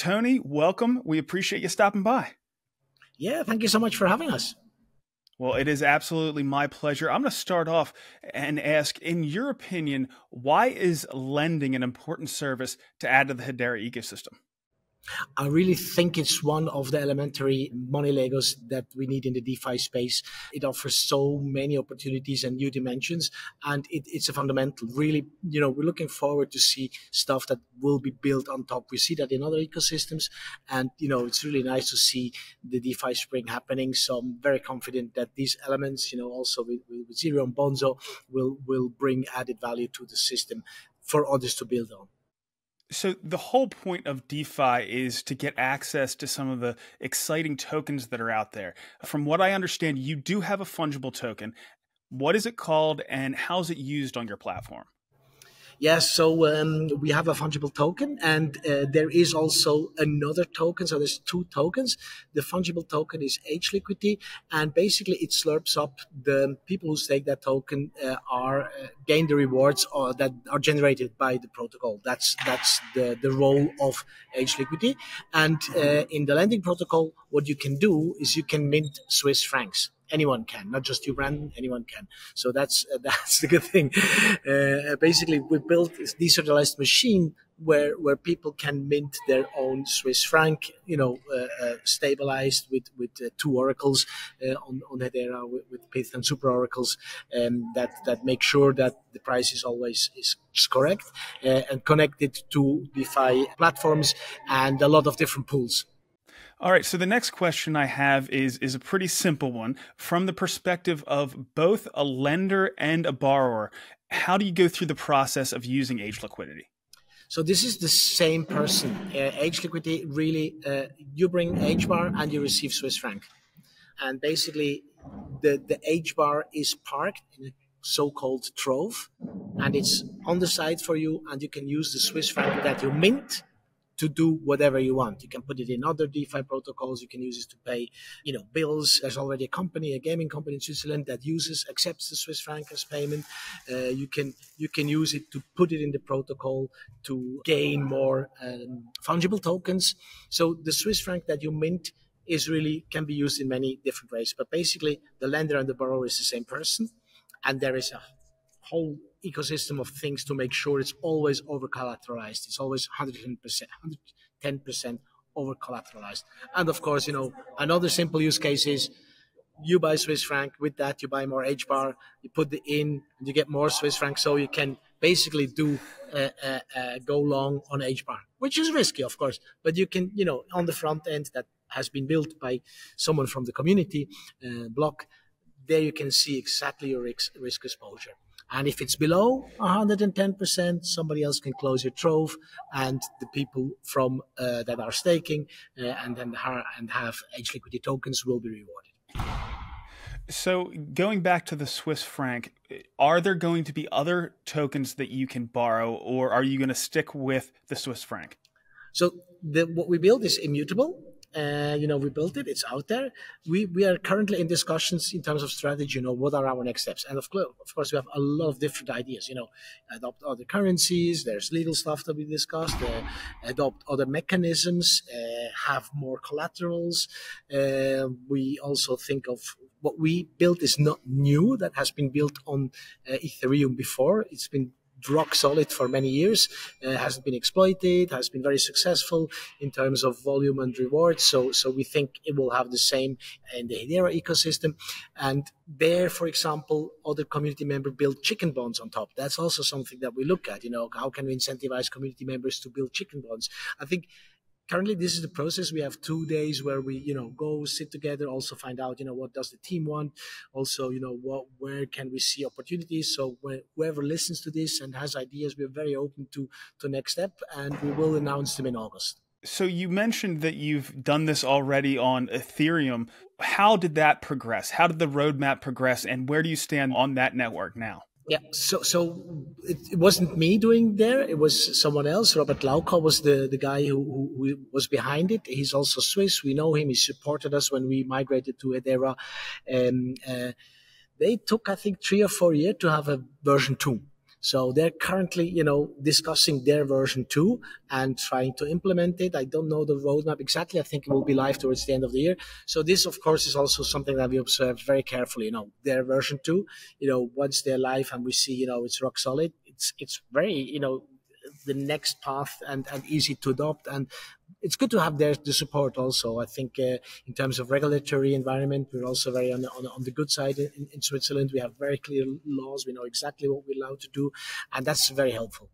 Tony, welcome. We appreciate you stopping by. Yeah, thank you so much for having us. Well, it is absolutely my pleasure. I'm going to start off and ask, in your opinion, why is lending an important service to add to the Hedera ecosystem? I really think it's one of the elementary money Legos that we need in the DeFi space. It offers so many opportunities and new dimensions, and it, it's a fundamental. Really, you know, we're looking forward to see stuff that will be built on top. We see that in other ecosystems, and you know, it's really nice to see the DeFi spring happening. So I'm very confident that these elements, you know, also with, with Zero and Bonzo, will will bring added value to the system for others to build on. So the whole point of DeFi is to get access to some of the exciting tokens that are out there. From what I understand, you do have a fungible token. What is it called and how is it used on your platform? Yes, so um, we have a fungible token, and uh, there is also another token. So there's two tokens. The fungible token is HLiquity, and basically it slurps up the people who stake that token uh, are uh, gain the rewards or, that are generated by the protocol. That's that's the the role of HLiquity. And uh, in the lending protocol, what you can do is you can mint Swiss francs anyone can, not just you, Brandon. Anyone can. So that's uh, that's the good thing. Uh, basically, we built this decentralized machine where where people can mint their own Swiss franc, you know, uh, uh stabilized with with uh, two oracles uh, on on Hedera with, with Pyth and Supra oracles, um, that that make sure that the price is always is correct and connected to DeFi platforms and a lot of different pools. All right, so the next question I have is is a pretty simple one from the perspective of both a lender and a borrower. How do you go through the process of using HLiquity? So this is the same person. Uh, HLiquity really, uh, you bring HBAR and you receive Swiss franc, and basically, the the HBAR is parked in a so-called trove, and it's on the side for you, and you can use the Swiss franc that you mint to do whatever you want. You can put it in other DeFi protocols. You can use it to pay, you know, bills. There's already a company, a gaming company in Switzerland that uses accepts the Swiss franc as payment. Uh, you can you can use it to put it in the protocol to gain more um, fungible tokens. So the Swiss franc that you mint is really can be used in many different ways. But basically, the lender and the borrower is the same person, and there is a whole ecosystem of things to make sure it's always over collateralized. It's always 110%, 110% over collateralized. And of course, you know, another simple use case is you buy Swiss franc. With that, you buy more HBAR. You put the in, and you get more Swiss franc. So you can basically do uh, uh, uh, go long on HBAR, which is risky, of course. But you can, you know, on the front end that has been built by someone from the community uh, block. There you can see exactly your risk, risk exposure. And if it's below 110%, somebody else can close your trove, and the people from uh, that are staking uh, and then and have HLiquity tokens will be rewarded. So, going back to the Swiss franc, are there going to be other tokens that you can borrow, or are you going to stick with the Swiss franc? So, the, what we build is immutable uh, you know, we built it. It's out there. We we are currently in discussions in terms of strategy. You know, what are our next steps? And of course, of course, we have a lot of different ideas. You know, adopt other currencies. There's legal stuff that we discussed. Uh, adopt other mechanisms. Uh, have more collaterals. Uh, we also think of what we built is not new. That has been built on uh, Ethereum before. It's been rock solid for many years, uh, hasn't been exploited, has been very successful in terms of volume and reward. So, so we think it will have the same in the Hedera ecosystem. And there, for example, other community members build chicken bonds on top. That's also something that we look at. You know, how can we incentivize community members to build chicken bonds? I think currently this is the process. We have two days where we you know go sit together also find out you know what does the team want? Also you know what where can we see opportunities? So whoever listens to this and has ideas we're very open to to next step and we will announce them in august. So you mentioned that you've done this already on ethereum. How did that progress? How did the roadmap progress and where do you stand on that network now yeah, so so it, it, wasn't me doing there. It was someone else. Robert Lauko was the, the guy who, who, who, was behind it. He's also Swiss. We know him. He supported us when we migrated to Hedera. Um, uh, they took, I think, three or four years to have a version two. So they're currently, you know, discussing their version two and trying to implement it. I don't know the roadmap exactly. I think it will be live towards the end of the year. So this, of course, is also something that we observe very carefully. You know, their version two, you know, once they're live and we see, you know, it's rock solid. It's it's very, you know, the next path and, and easy to adopt. And it's good to have their the support also. I think uh, in terms of regulatory environment, we're also very on the, on, on the good side in, in, Switzerland. We have very clear laws. We know exactly what we're allowed to do, and that's very helpful.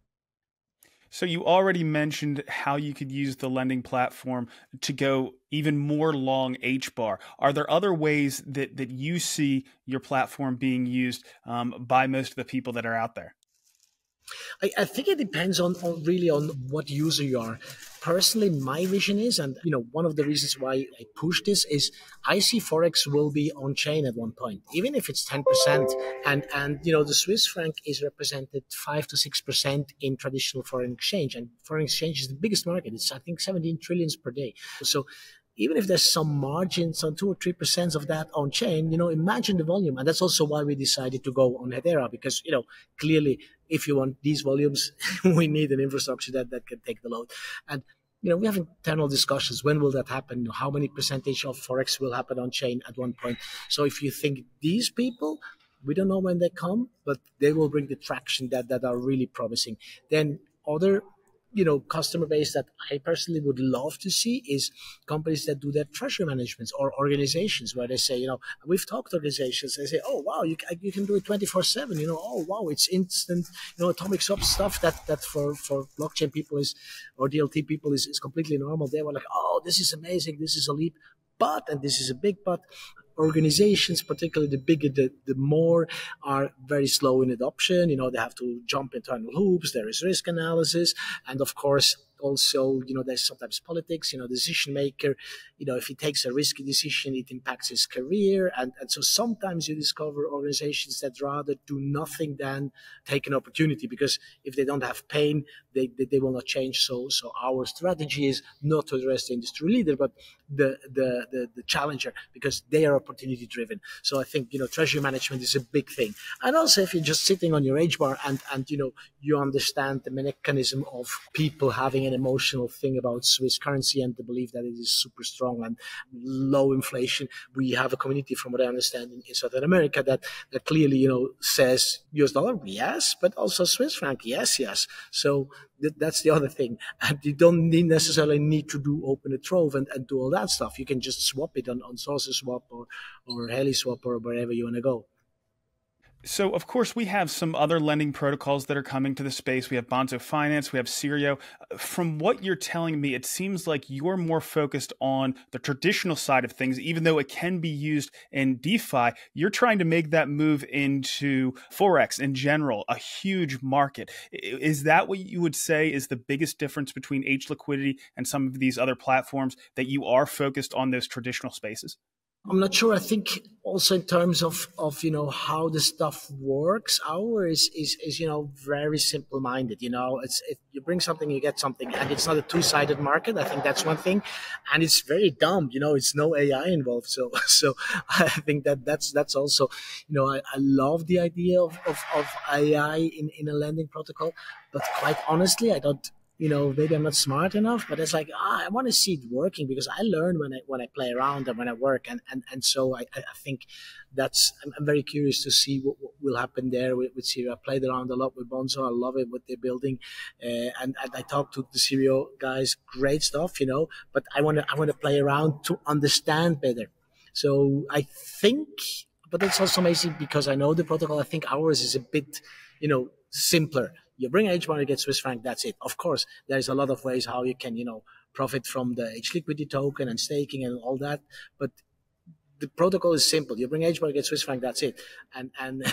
So you already mentioned how you could use the lending platform to go even more long HBAR. Are there other ways that that you see your platform being used um, by most of the people that are out there? I, I think it depends on, on, really on what user you are. Personally, my vision is, and you know, one of the reasons why I push this is I see forex will be on chain at one point, even if it's ten percent. And and you know, the Swiss franc is represented five to six percent in traditional foreign exchange, and foreign exchange is the biggest market. It's I think seventeen trillions per day. So even if there's some margins on two or three percent of that on chain, you know, imagine the volume. And that's also why we decided to go on Hedera because, you know, clearly if you want these volumes, we need an infrastructure that, that can take the load. And, you know, we have internal discussions. When will that happen? How many percentage of Forex will happen on chain at one point? So if you think these people, we don't know when they come, but they will bring the traction that, that are really promising. Then other you know customer base that I personally would love to see is companies that do their treasury management or organizations where they say, you know, we've talked to organizations. They say, oh wow, you, you can do it twenty four seven. You know, oh wow, it's instant. You know, atomic swap stuff that that for for blockchain people is or DLT people is, is completely normal. They were like, oh, this is amazing. This is a leap. But, and this is a big but, organizations, particularly the bigger, the, the more are very slow in adoption. You know, they have to jump internal hoops. There is risk analysis. And of course, also, you know, there's sometimes politics, you know, decision maker, you know, if he takes a risky decision, it impacts his career. And, and so sometimes you discover organizations that rather do nothing than take an opportunity because if they don't have pain, they, they, they will not change. So, so our strategy is not to address the industry leader, but the, the, the, the challenger because they are opportunity driven. So I think, you know, treasury management is a big thing. And also if you're just sitting on your HBAR and, and, you know, you understand the mechanism of people having an emotional thing about Swiss currency and the belief that it is super strong and low inflation. We have a community, from what I understand, in, in Southern America that, that clearly, you know, says US dollar, yes, but also Swiss franc, yes, yes. So th- that's the other thing. You don't need necessarily need to do open a trove and, and do all that stuff. You can just swap it on, on SaucerSwap or, or HeliSwap or wherever you want to go. So, of course, we have some other lending protocols that are coming to the space. We have Bonzo Finance, we have Cirio. From what you're telling me, it seems like you're more focused on the traditional side of things, even though it can be used in DeFi. You're trying to make that move into Forex in general, a huge market. Is that what you would say is the biggest difference between HLiquity and some of these other platforms that you are focused on those traditional spaces? I'm not sure. I think also in terms of, of you know how the stuff works, our is is, is you know very simple minded. You know, it's if you bring something, you get something, and it's not a two sided market. I think that's one thing, and it's very dumb. You know, it's no AI involved. So so I think that that's that's also you know I, I love the idea of, of, of AI in, in a lending protocol, but quite honestly, I don't you know, maybe I'm not smart enough, but it's like, ah, I want to see it working because I learn when I, when I play around and when I work. And, and, and so I, I think that's, I'm, very curious to see what, what will happen there with, with Cirio. I played around a lot with Bonzo. I love it, what they're building. Uh, and, and I talked to the Cirio guys, great stuff, you know, but I want to, I want to play around to understand better. So I think, but it's also amazing because I know the protocol. I think ours is a bit, you know, simpler you bring H1, you get Swiss franc, that's it. Of course, there's a lot of ways how you can, you know, profit from the HLiquity token and staking and all that. But the protocol is simple. You bring H1, you get Swiss franc, that's it. And, and,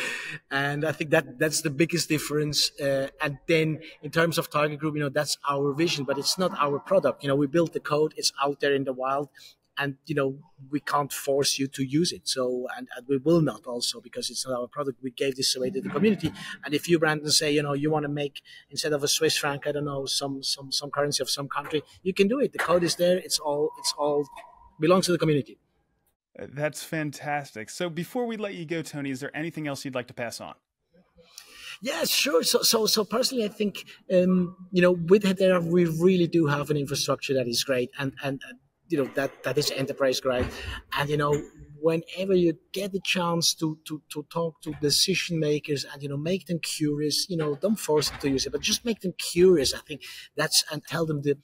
and I think that that's the biggest difference. Uh, and then in terms of target group, you know, that's our vision, but it's not our product. You know, we built the code. It's out there in the wild and you know we can't force you to use it. So and, and, we will not also because it's not our product. We gave this away to the community. And if you brandon say you know you want to make instead of a swiss franc i don't know some some some currency of some country you can do it. The code is there. It's all it's all belongs to the community. That's fantastic. So before we let you go tony is there anything else you'd like to pass on? Yeah, sure. So, so, so personally, I think um, you know with Hedera we really do have an infrastructure that is great, and and you know that that is enterprise grade, and you know whenever you get the chance to, to, to talk to decision makers and you know make them curious you know don't force them to use it but just make them curious i think that's and tell them the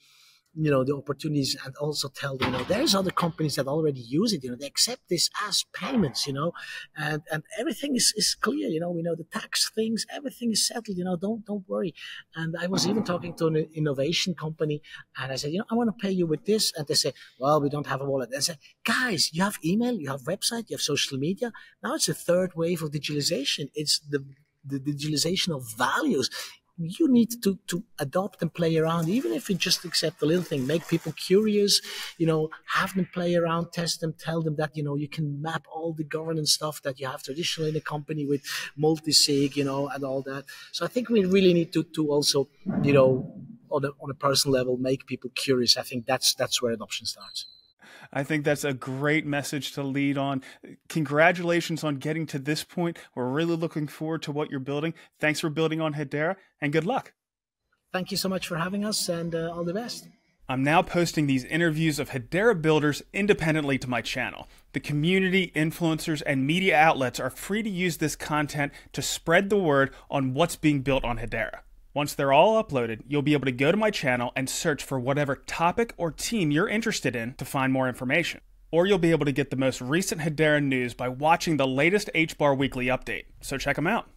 you know the opportunities and also tell them you know there's other companies that already use it you know they accept this as payments you know and and everything is, is clear you know we know the tax things everything is settled you know don't don't worry. And i was even talking to an innovation company and i said you know i want to pay you with this and they say well we don't have a wallet. And i said guys you have email you have website you have social media. Now it's a third wave of digitalization. It's the the digitalization of values you need to, to adopt and play around, even if you just accept a little thing, make people curious, you know, have them play around, test them, tell them that, you know, you can map all the governance stuff that you have traditionally in a company with multi-sig, you know, and all that. So I think we really need to, to also, you know, on a, on a personal level, make people curious. I think that's, that's where adoption starts. I think that's a great message to lead on. Congratulations on getting to this point. We're really looking forward to what you're building. Thanks for building on Hedera and good luck. Thank you so much for having us and uh, all the best. I'm now posting these interviews of Hedera builders independently to my channel. The community, influencers, and media outlets are free to use this content to spread the word on what's being built on Hedera. Once they're all uploaded, you'll be able to go to my channel and search for whatever topic or team you're interested in to find more information. Or you'll be able to get the most recent Hedera news by watching the latest HBAR weekly update, so check them out.